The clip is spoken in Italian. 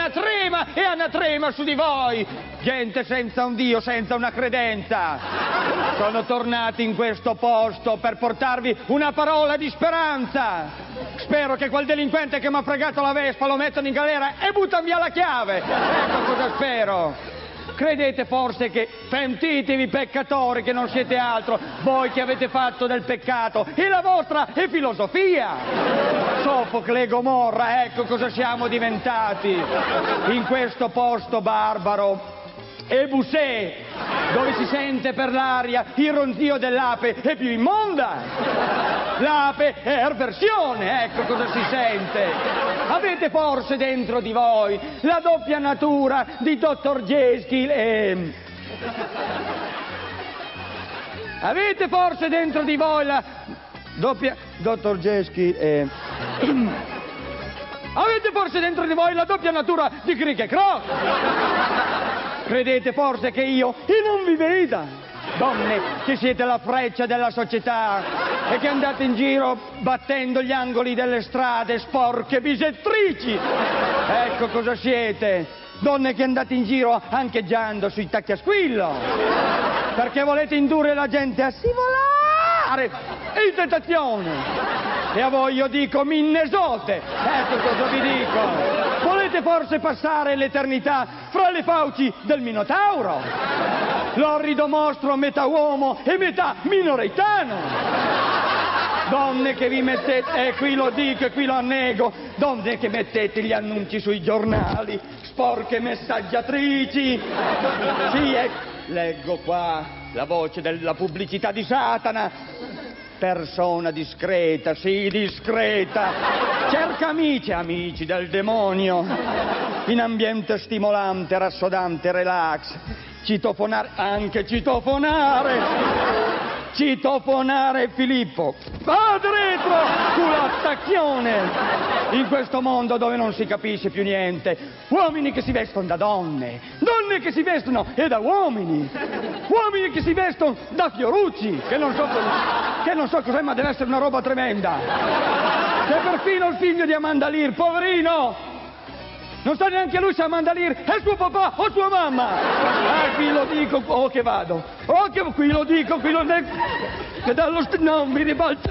anatrema e anatrema su di voi. Gente senza un Dio, senza una credenza. Sono tornati in questo posto per portarvi una parola di speranza. Spero che quel delinquente che mi ha fregato la Vespa lo mettano in galera e buttano via la chiave. Ecco cosa spero. Credete forse che pentitevi peccatori che non siete altro, voi che avete fatto del peccato e la vostra è filosofia. Sofocle Gomorra, ecco cosa siamo diventati in questo posto barbaro. E Busset, dove si sente per l'aria il ronzio dell'ape, è più immonda. L'ape è erversione, ecco cosa si sente. Avete forse dentro di voi la doppia natura di dottor Jekyll e... Avete forse dentro di voi la doppia... Dottor Jekyll e... Avete forse dentro di voi la doppia natura di Crick e Croc? Credete forse che io e non vi veda? Donne che siete la freccia della società e che andate in giro battendo gli angoli delle strade, sporche bisettrici. Ecco cosa siete. Donne che andate in giro ancheggiando sui tacchi a squillo. Perché volete indurre la gente a scivolare in tentazione. E a voi io dico minnesote. Ecco cosa vi dico. Volete forse passare l'eternità fra le fauci del Minotauro? L'orrido mostro metà uomo e metà minoritano. Donne che vi mettete, e qui lo dico e qui lo annego, donne che mettete gli annunci sui giornali, sporche messaggiatrici. Sì, e leggo qua la voce della pubblicità di Satana. Persona discreta, sì, discreta. Cerca amici, amici del demonio. In ambiente stimolante, rassodante, relax. Citofonare, anche citofonare. Citofonare Filippo. Va dietro, culattacchione. In questo mondo dove non si capisce più niente. Uomini che si vestono da donne. Donne che si vestono e da uomini. Uomini che si vestono da fiorucci. Che non so, che non so cos'è, ma deve essere una roba tremenda. C'è perfino il figlio di Amanda Lear, poverino. Non sa neanche lui se Amanda Lear è suo papà o sua mamma. Ah, qui lo dico, oh che vado. Oh che qui lo dico, qui lo dico. Che dallo st- no, mi ribalto.